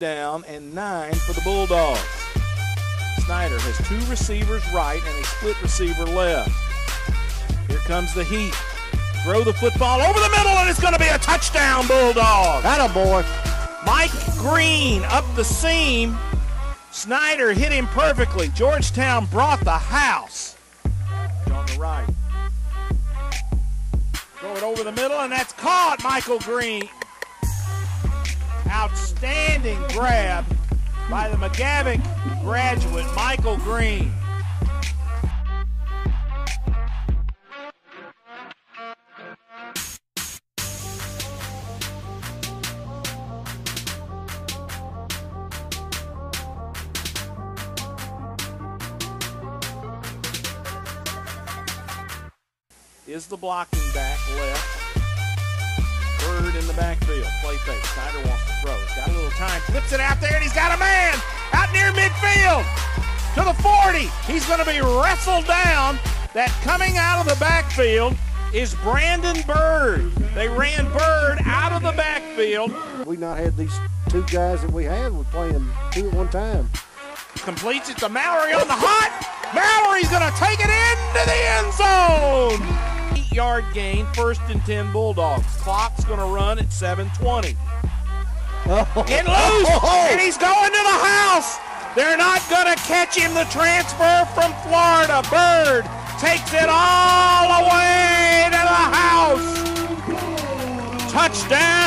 down and nine for the Bulldogs. Snyder has two receivers right and a split receiver left. Here comes the heat. Throw the football over the middle and it's going to be a touchdown, Bulldog. That a boy. Mike Green up the seam. Snyder hit him perfectly. Georgetown brought the house. On the right. Throw it over the middle, and that's caught, Michael Green. Outstanding grab by the McGavock graduate, Michael Green. is the blocking back left. In the backfield. Play fake. Snyder wants to throw. He's got a little time. Flips it out there, and he's got a man out near midfield to the 40. He's going to be wrestled down. That coming out of the backfield is Brandon Bird. They ran Bird out of the backfield. We not had these two guys that we had were playing two at one time. Completes it to Mallory on the hot. Mallory's going to take it into the end zone yard gain, first and 10 Bulldogs. Clock's going to run at 720. Oh. Get loose, oh. and he's going to the house. They're not going to catch him. The transfer from Florida. Bird takes it all the way to the house. Touchdown.